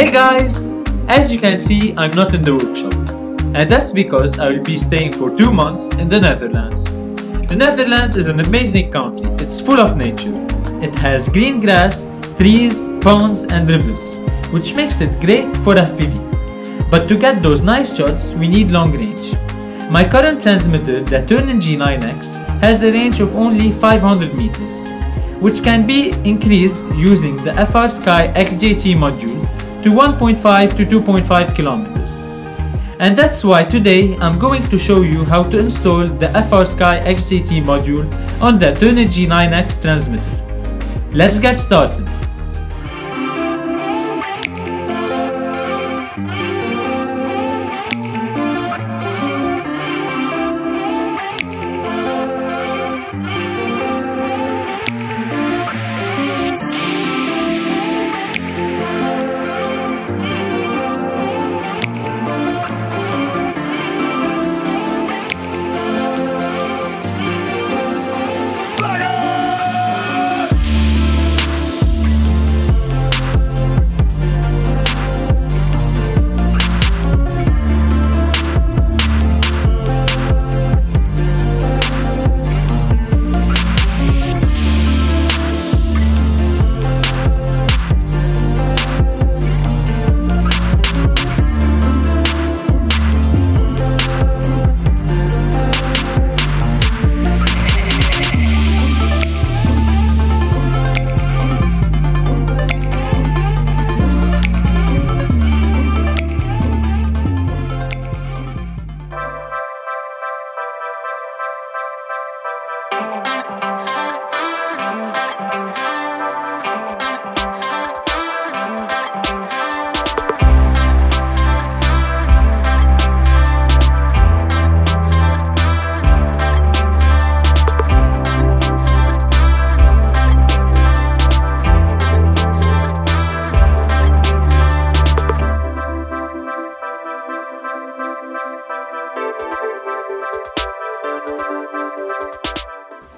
Hey guys! As you can see, I'm not in the workshop. And that's because I will be staying for two months in the Netherlands. The Netherlands is an amazing country. It's full of nature. It has green grass, trees, ponds and rivers, which makes it great for FPV. But to get those nice shots, we need long range. My current transmitter, the Turnigy G9X, has a range of only 500 meters, which can be increased using the FrSky XJT module to 1.5 to 2.5 kilometers. And that's why today I'm going to show you how to install the FrSky XJT module on the Turnigy G9X transmitter. Let's get started.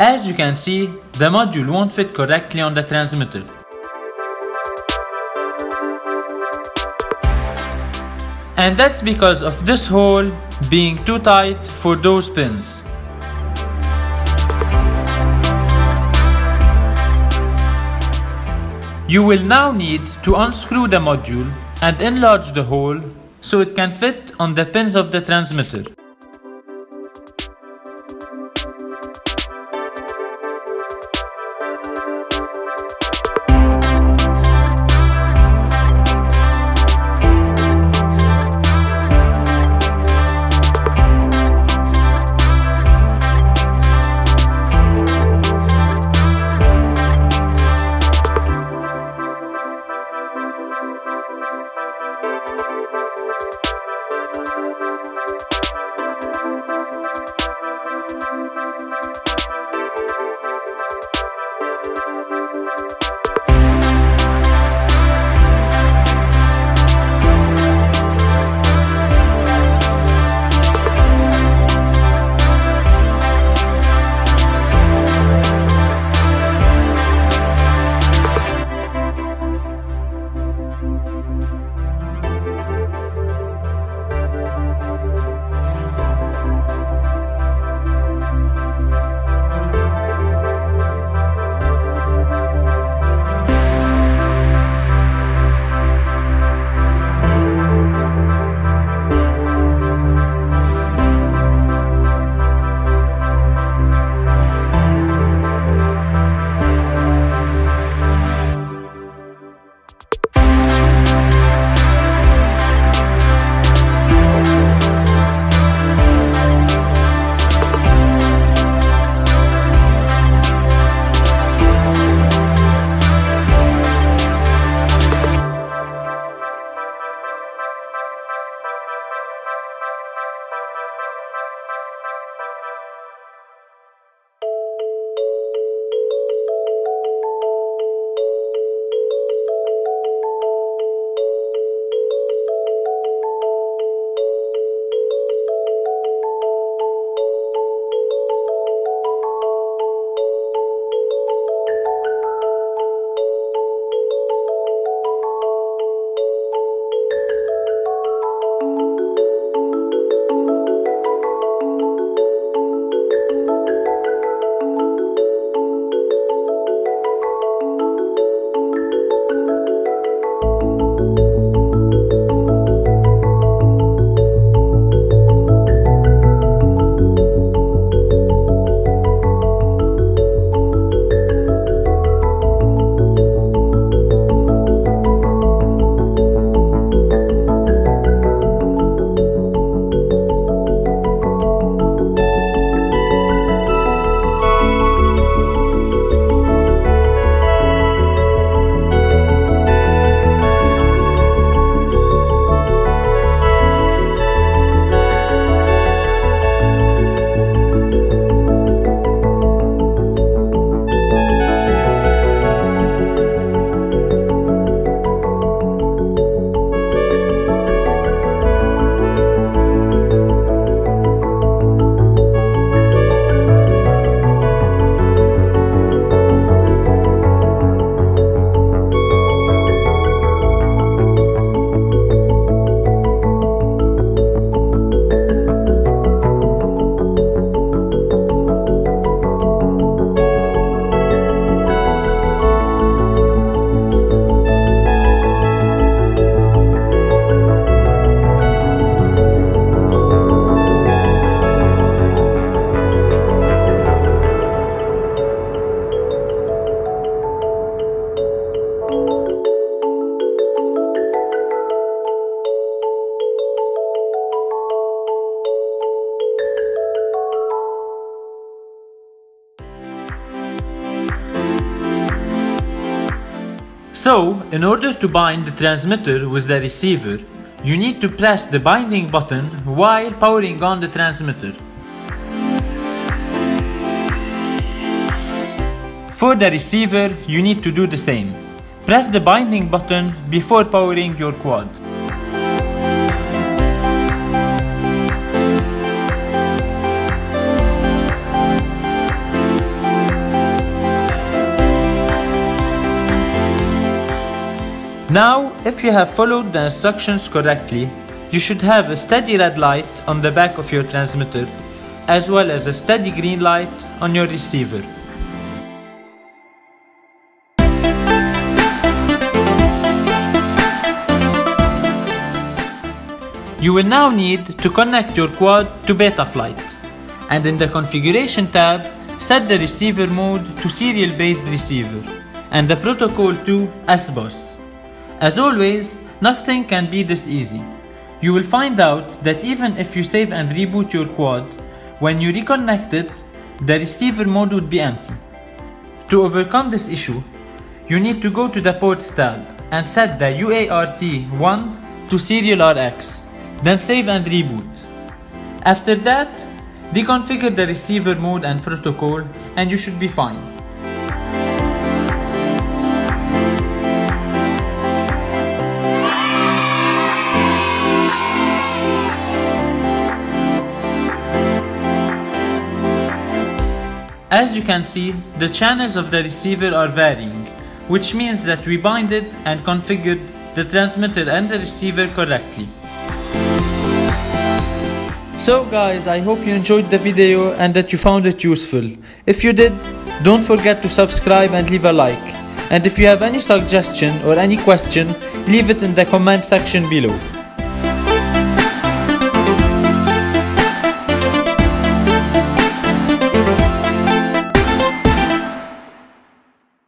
As you can see, the module won't fit correctly on the transmitter. And that's because of this hole being too tight for those pins. You will now need to unscrew the module and enlarge the hole so it can fit on the pins of the transmitter. So, in order to bind the transmitter with the receiver, you need to press the binding button while powering on the transmitter. For the receiver, you need to do the same. Press the binding button before powering your quad. Now, if you have followed the instructions correctly, you should have a steady red light on the back of your transmitter, as well as a steady green light on your receiver. You will now need to connect your quad to Betaflight, and in the configuration tab, set the receiver mode to serial based receiver, and the protocol to SBUS. As always, nothing can be this easy. You will find out that even if you save and reboot your quad, when you reconnect it, the receiver mode would be empty. To overcome this issue, you need to go to the ports tab and set the UART1 to serial RX, then save and reboot. After that, reconfigure the receiver mode and protocol and you should be fine. As you can see, the channels of the receiver are varying, which means that we binded and configured the transmitter and the receiver correctly. So guys, I hope you enjoyed the video and that you found it useful. If you did, don't forget to subscribe and leave a like. And if you have any suggestion or any question, leave it in the comment section below.